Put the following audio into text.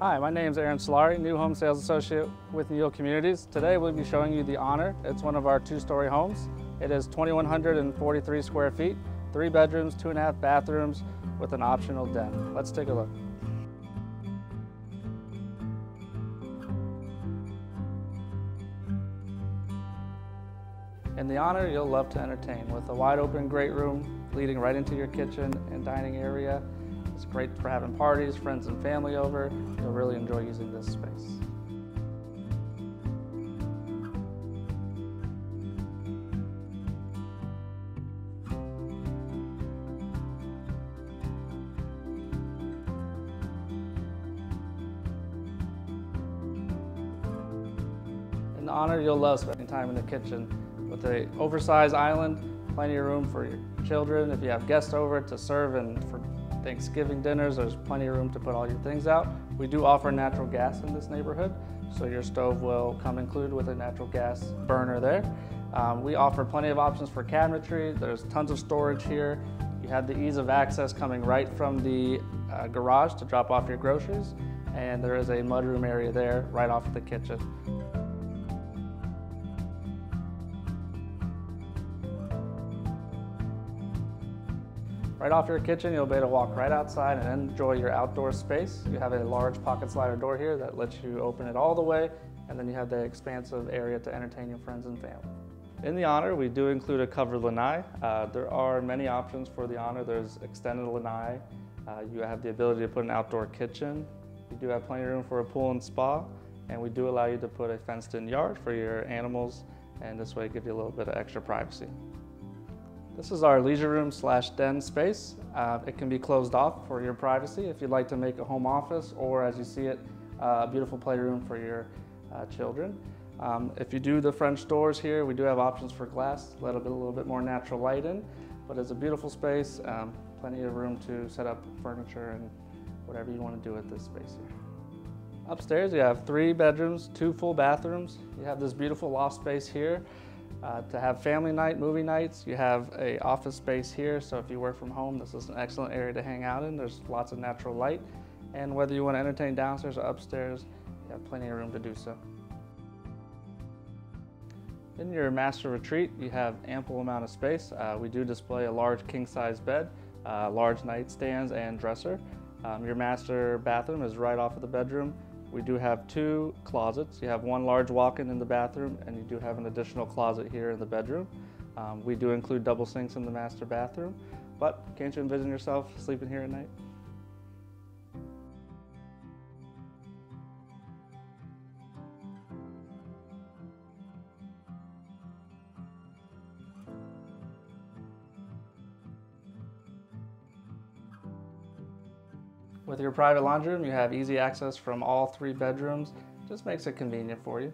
Hi, my name is Aaron Solari, new home sales associate with Neal Communities. Today we'll be showing you the Honor. It's one of our two-story homes. It is 2,143 square feet, three bedrooms, two and a half bathrooms with an optional den. Let's take a look. In the Honor, you'll love to entertain with a wide open great room leading right into your kitchen and dining area. It's great for having parties, friends and family over. You'll really enjoy using this space. In Honor, you'll love spending time in the kitchen with the oversized island, plenty of room for your children. If you have guests over to serve and for Thanksgiving dinners, there's plenty of room to put all your things out. We do offer natural gas in this neighborhood, so your stove will come included with a natural gas burner there. Um, we offer plenty of options for cabinetry. There's tons of storage here. You have the ease of access coming right from the uh, garage to drop off your groceries, and there is a mudroom area there right off the kitchen. Right off your kitchen, you'll be able to walk right outside and enjoy your outdoor space. You have a large pocket slider door here that lets you open it all the way, and then you have the expansive area to entertain your friends and family. In the Honor, we do include a covered lanai. Uh, there are many options for the Honor. There's extended lanai. Uh, you have the ability to put an outdoor kitchen. You do have plenty of room for a pool and spa, and we do allow you to put a fenced-in yard for your animals, and this way give you a little bit of extra privacy. This is our leisure room slash den space. Uh, it can be closed off for your privacy if you'd like to make a home office or as you see it, uh, a beautiful playroom for your uh, children. Um, if you do the French doors here, we do have options for glass, let a, bit, a little bit more natural light in, but it's a beautiful space, um, plenty of room to set up furniture and whatever you want to do with this space here. Upstairs, you have three bedrooms, two full bathrooms. You have this beautiful loft space here. Uh, to have family night, movie nights, you have a office space here, so if you work from home, this is an excellent area to hang out in. There's lots of natural light, and whether you want to entertain downstairs or upstairs, you have plenty of room to do so. In your master retreat, you have ample amount of space. Uh, we do display a large king-size bed, uh, large nightstands, and dresser. Um, your master bathroom is right off of the bedroom. We do have two closets. You have one large walk-in in the bathroom and you do have an additional closet here in the bedroom. Um, we do include double sinks in the master bathroom, but can't you envision yourself sleeping here at night? With your private laundry room, you have easy access from all three bedrooms. Just makes it convenient for you.